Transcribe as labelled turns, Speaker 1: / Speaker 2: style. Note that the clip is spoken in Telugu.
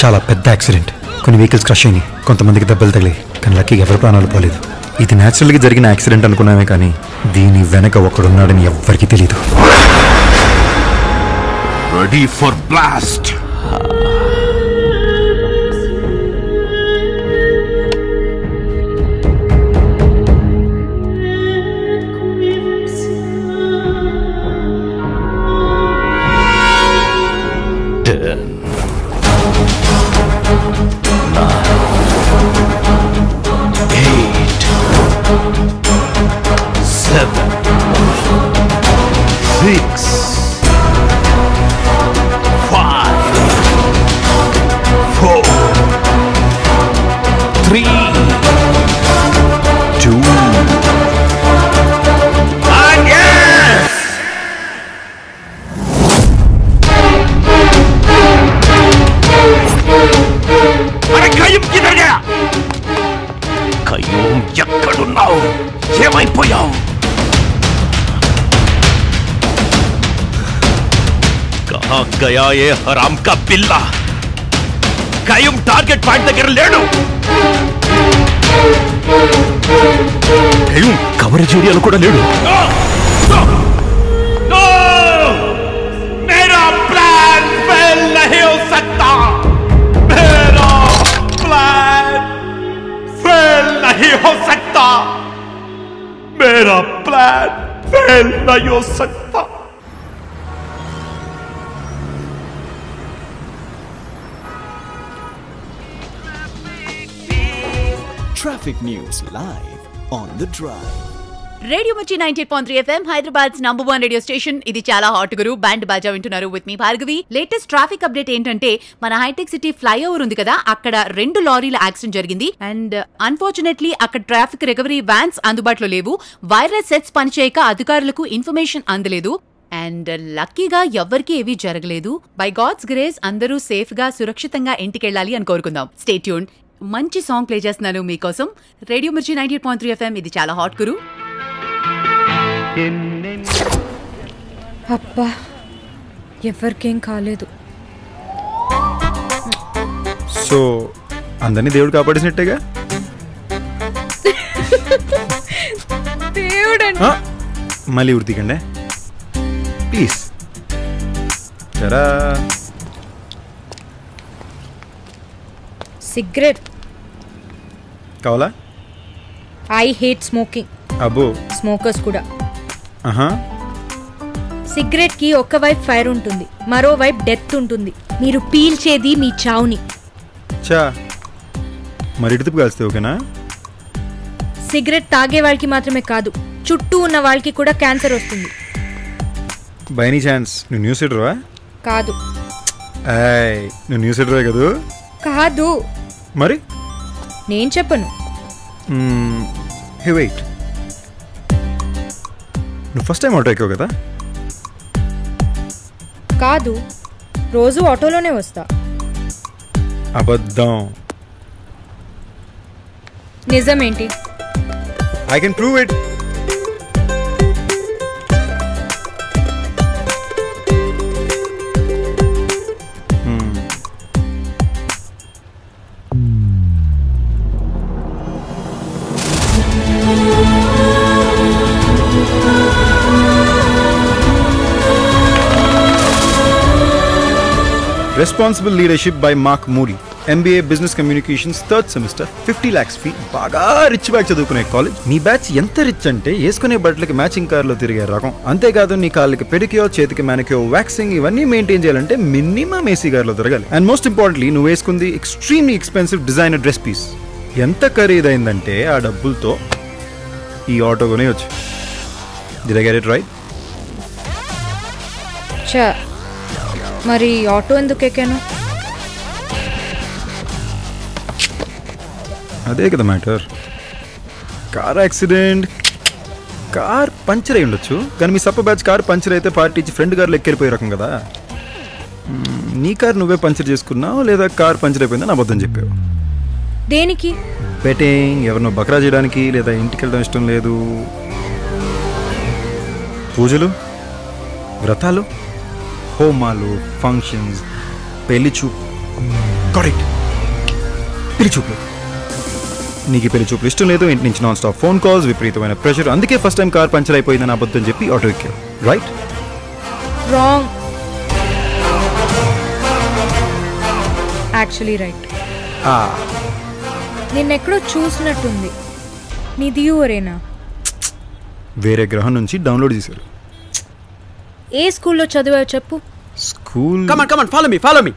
Speaker 1: చాలా పెద్ద యాక్సిడెంట్. కొన్ని వెహికల్స్ క్రష్ అయినాయి. కొంతమందికి దెబ్బలు తగిలి కానీ లక్కీగా ఎవరి ప్రాణాలు పోలేదు. ఇది న్యాచురల్గా జరిగిన యాక్సిడెంట్ అనుకున్నామే కానీ దీని వెనక ఒకడున్నాడని ఎవ్వరికీ తెలియదు
Speaker 2: ready for blast Seven. Six. Five. Four. Three. कहाँ गया ये हराम का बिल्ला కయ్యం టార్గెట్ పాయింట్ దగ్గర లేడు కయ్యం కవరేజ్ ఏరియాలో కూడా లేడు मेरा प्लान फेल नहीं हो सकता मेरा प्लान फेल नहीं हो सकता मेरा प्लान फेल नहीं हो सकता
Speaker 3: traffic news live on the drive
Speaker 4: radio వచ్చి ninety point three FM Hyderabad number one radio station ఇది చాలా హాట్ గురు బ్యాండ్ బాజా వింటున్నారు with me Bhargavi. Latest traffic update ఏంటంటే మన హైటెక్ సిటీ ఫ్లైఓవర్ ఉంది కదా అక్కడ రెండు లారీల యాక్సిడెంట్ జరిగింది. అండ్ అన్ఫార్చునేట్లీ అక్కడ ట్రాఫిక్ రికవరీ వ్యాన్స్ అందుబాటులో లేవు. వైర్లెస్ సెట్స్ పనిచేయక అధికారులకు ఇన్ఫర్మేషన్ అందలేదు. అండ్ లక్కీగా ఎవ్వరికీ ఏవీ జరగలేదు. బై గాడ్స్ గ్రేస్ అందరూ సేఫ్గా సురక్షితంగా ఇంటికెళ్ళాలి అని కోరుకుందాం. స్టేట్యూన్ మంచి సాంగ్ ప్లే చేస్తున్నాను మీకోసం. Radio Mirchi ninety point three FM ఇది చాలా హాట్ గురు.
Speaker 5: అబ్బా ఎవరికేం కాలేదు.
Speaker 1: సో అందరినీ దేవుడు కాపాడేసినట్టేగా?
Speaker 5: దేవుడండి.
Speaker 1: ఆ, మళ్ళీ ఉడితికండి ప్లీజ్
Speaker 5: సిగరెట్.
Speaker 1: కావాలా?
Speaker 5: ఐ హేట్ స్మోకింగ్
Speaker 1: అబ్బో.
Speaker 5: స్మోకర్స్ కూడా.
Speaker 1: ఆహా.
Speaker 5: సిగరెట్కి ఒక వైపు ఫైర్ ఉంటుంది మరో వైపు డెత్ ఉంటుంది. మీరు పీల్చేది మీ చావుని.
Speaker 1: చా మరి ఇటు తిప్పి కాల్స్తే ఓకేనా?
Speaker 5: సిగరెట్ తాగే వాళ్ళకి మాత్రమే కాదు చుట్టూ ఉన్న వాళ్ళకి కూడా క్యాన్సర్ వస్తుంది.
Speaker 1: బై ఎనీ ఛాన్స్ నువ్వు న్యూస్ రీడర్వా
Speaker 5: కాదు.
Speaker 1: ఏయ్ నువ్వు న్యూస్ రీడర్వే కదూ?
Speaker 5: కాదు.
Speaker 1: మరి?
Speaker 5: నేను చెప్పను.
Speaker 1: Hey wait. నువ్వు ఫస్ట్ టైం ఆటో ఎక్కావు కదా?
Speaker 5: కాదు రోజు ఆటోలోనే వస్తా.
Speaker 1: అబద్ధం.
Speaker 5: నిజమేంటి?
Speaker 1: I can prove it responsible leadership by Mark Moody MBA business communications third semester fifty lakhs fee బాగా రిచ్ బ్యాచ్ చదువుకునే కాలేజ్ నీ బ్యాచ్ ఎంత రిచ్ అంటే వేసుకునే బట్టలకి మ్యాచింగ్ కార్లో తిరిగే రకం. అంతేకాదు నీ కాళ్ళకి పెడిక్యో చేతికి మ్యానిక్యో వ్యాక్సింగ్ ఇవన్నీ మెయింటైన్ చేయాలంటే మినిమం ఏసీ కార్లో తిరగాలి అండ్ మోస్ట్ ఇంపార్టెంట్లీ నువ్వు వేసుకుంది extremely expensive designer dress piece ఎంత ఖరీదైందంటే ఆ డబ్బులతో ఈ ఆటో కొనేయచ్చు. డి గెట్ రైట్
Speaker 5: మరి ఆటో ఎందుకు ఎక్కాను?
Speaker 1: అదే కదా matter. Car accident. Car puncture అయి ఉండొచ్చు కానీ మీ సప్ప బ్యాచ్ కార్ పంచర్ అయితే పార్టీ ఇచ్చి ఫ్రెండ్ కార్లో ఎక్కెళ్ళిపోయే రకం కదా. నీ కార్ నువ్వే పంచర్ చేసుకున్నావు లేదా కార్ పంచర్ అయిపోయిందని అబద్ధం చెప్పావు?
Speaker 5: దేనికి?
Speaker 1: బెట్టింగ్ ఎవరినో బకరా చేయడానికి లేదా ఇంటికి వెళ్ళడం ఇష్టం లేదు. పూజలు? వ్రతాలు? హోమాలు ఫంక్షన్స్ పెళ్ళి చూపు కరెక్ట్ పెళ్ళి చూపులు. నీకు పెళ్ళి చూపులు ఇష్టం లేదు ఇంటి నుంచి నాన్ స్టాప్ ఫోన్ కాల్స్ విపరీతమైన ప్రెషర్ అందుకే ఫస్ట్ టైం కార్ పంచర్ అయిపోయిందని అబద్ధం చెప్పి ఆటో ఎక్కావు. రైట్
Speaker 5: రాంగ్ యాక్చువల్లీ రైట్ నిన్నెక్కడో చూసినట్టుంది. నీది ఊరేనా
Speaker 1: వేరే గ్రహం నుంచి డౌన్లోడ్ చేశారు.
Speaker 5: ఏ స్కూల్లో చదివా చెప్పు?
Speaker 1: School
Speaker 3: come on come on follow me follow me